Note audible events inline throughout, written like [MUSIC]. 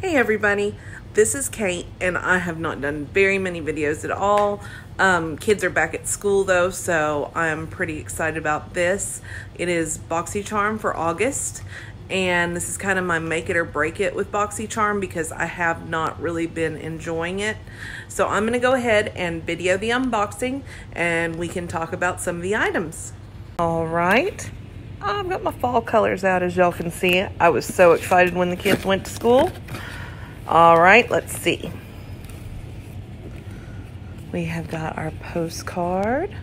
Hey everybody, this is Kate and I have not done very many videos at all. Um, kids are back at school though, so I'm pretty excited about this. It is BoxyCharm for August and this is kind of my make it or break it with BoxyCharm because I have not really been enjoying it. So I'm going to go ahead and video the unboxing and we can talk about some of the items. All right. I've got my fall colors out as y'all can see. I was so excited when the kids went to school. All right, let's see. We have got our postcard,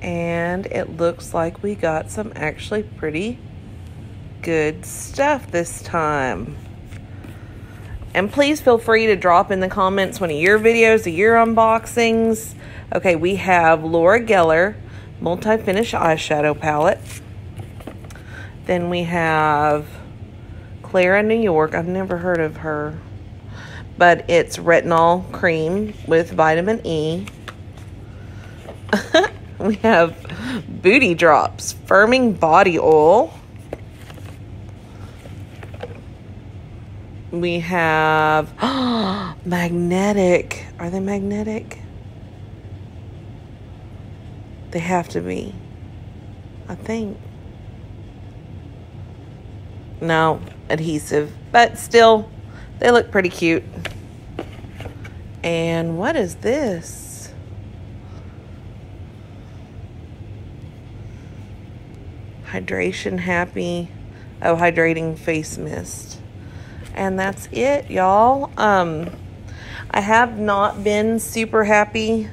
and it looks like we got some actually pretty good stuff this time. And please feel free to drop in the comments one of your videos, of your unboxings. Okay, we have Laura Geller multi-finish eyeshadow palette. Then we have Clara New York. I've never heard of her. But it's retinol cream with vitamin E. [LAUGHS] we have Booty Drops firming body oil. We have [GASPS] magnetic. Are they magnetic? They have to be. I think. No, adhesive, but still, they look pretty cute. And what is this? Hydration Happy. Oh, hydrating face mist. And that's it, y'all. Um, I have not been super happy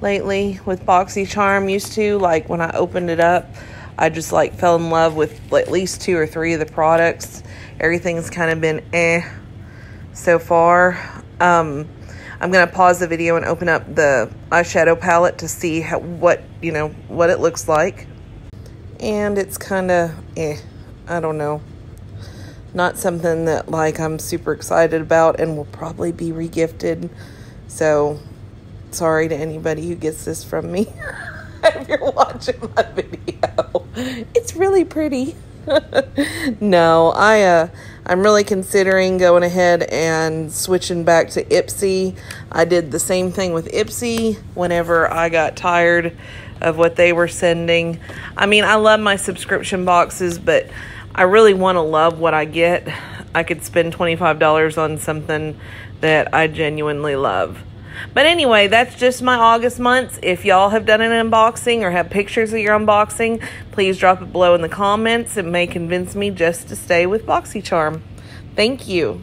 lately with BoxyCharm. Used to, like, when I opened it up, I just like fell in love with at least two or three of the products. Everything's kind of been eh so far. Um, I'm gonna pause the video and open up the eyeshadow palette to see how, what you know what it looks like. And it's kind of eh, I don't know. Not something that like I'm super excited about and will probably be regifted. So sorry to anybody who gets this from me. [LAUGHS] if you're watching my video. It's really pretty. [LAUGHS] no, I uh I'm really considering going ahead and switching back to Ipsy. I did the same thing with Ipsy whenever I got tired of what they were sending. I mean, I love my subscription boxes, but I really want to love what I get. I could spend $25 on something that I genuinely love. But anyway, that's just my August months. If y'all have done an unboxing or have pictures of your unboxing, please drop it below in the comments. It may convince me just to stay with BoxyCharm. Thank you.